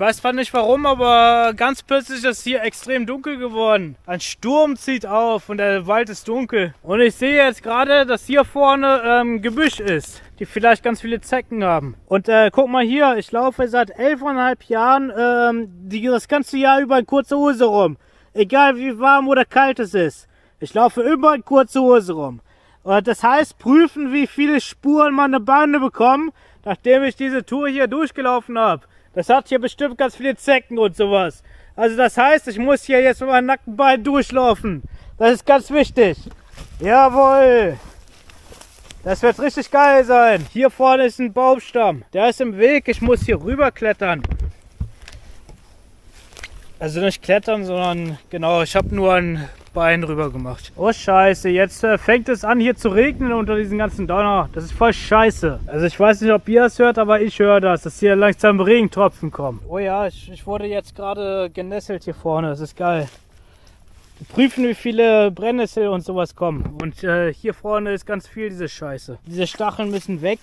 Ich weiß zwar nicht warum, aber ganz plötzlich ist hier extrem dunkel geworden. Ein Sturm zieht auf und der Wald ist dunkel. Und ich sehe jetzt gerade, dass hier vorne ähm, Gebüsch ist, die vielleicht ganz viele Zecken haben. Und äh, guck mal hier, ich laufe seit elfeinhalb Jahren ähm, die, das ganze Jahr über in kurzer Hose rum. Egal wie warm oder kalt es ist. Ich laufe immer in kurzer Hose rum. Und das heißt, prüfen, wie viele Spuren meine Beine bekommen, nachdem ich diese Tour hier durchgelaufen habe. Das hat hier bestimmt ganz viele Zecken und sowas. Also das heißt, ich muss hier jetzt mit meinem nackten Bein durchlaufen. Das ist ganz wichtig. Jawohl. Das wird richtig geil sein. Hier vorne ist ein Baumstamm. Der ist im Weg. Ich muss hier rüber klettern. Also nicht klettern, sondern genau, ich habe nur ein Bein rüber gemacht. Oh scheiße, jetzt äh, fängt es an hier zu regnen unter diesem ganzen Donner. Das ist voll scheiße. Also ich weiß nicht, ob ihr es hört, aber ich höre das, dass hier langsam Regentropfen kommen. Oh ja, ich, ich wurde jetzt gerade genesselt hier vorne. Das ist geil. Wir prüfen, wie viele Brennnessel und sowas kommen. Und äh, hier vorne ist ganz viel diese Scheiße. Diese Stacheln müssen weg.